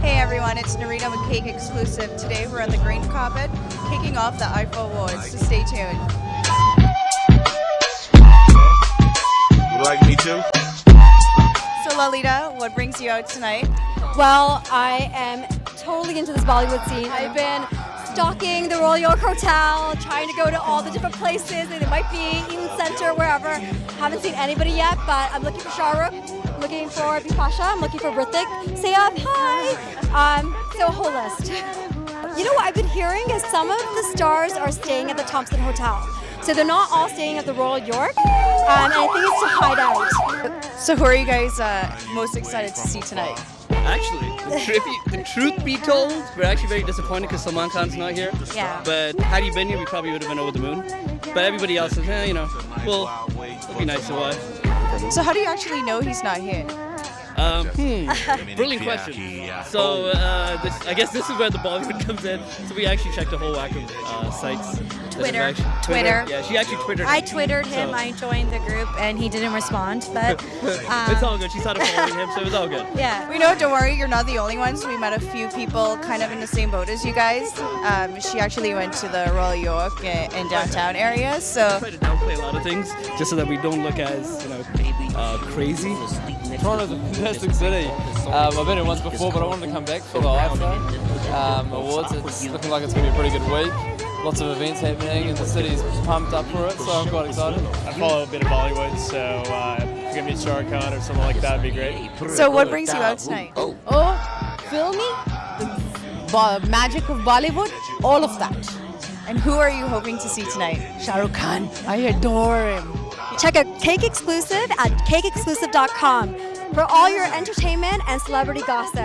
Hey everyone, it's Narita with Cake Exclusive. Today we're on the green carpet, kicking off the IFA Awards, so stay tuned. You like me too? So Lalita, what brings you out tonight? Well, I am totally into this Bollywood scene. I've been stalking the Royal York Hotel, trying to go to all the different places. It might be Eaton Centre, wherever. Haven't seen anybody yet, but I'm looking for Shah Rukh. I'm looking for Bipasha. I'm looking for Hrithik. Say up, hi. Um, so a whole list. You know what I've been hearing is some of the stars are staying at the Thompson Hotel. So they're not all staying at the Royal York, um, and I think it's to hide out. So who are you guys uh, most excited to see tonight? Actually, the, tr- the truth be told, we're actually very disappointed because Salman Khan's not here. Yeah. But had he been here, we probably would have been over the moon. But everybody else is, eh, you know, well, it'll be nice to watch. So how do you actually know he's not here? Um, hmm, brilliant question. So uh, this, I guess this is where the Bollywood comes in. So we actually checked a whole whack of uh, sites. Twitter. actually- Twitter. Yeah, she actually twittered. I twittered him. So- I joined the group, and he didn't respond. But it's um, all good. She started following him, so it was all good. yeah, We know, don't worry, you're not the only ones. We met a few people kind of in the same boat as you guys. Um, she actually went to the Royal York in, in downtown area, so try to downplay a lot of things just so that we don't look as you know uh, crazy. Toronto's a fantastic city. Um, I've been here once before, but I wanted to come back for the IFA um, Awards. It's looking like it's going to be a pretty good week. Lots of events happening, and the city's pumped up for it, so I'm quite excited. I follow a bit of Bollywood, so uh, if you can meet Shah Rukh Khan or something like that, would be great. so what brings you out tonight? Oh, filmy, the magic of Bollywood, all of that. And who are you hoping to see tonight? Shah Rukh Khan, I adore him. Check out Cake Exclusive at cakeexclusive.com for all your entertainment and celebrity gossip.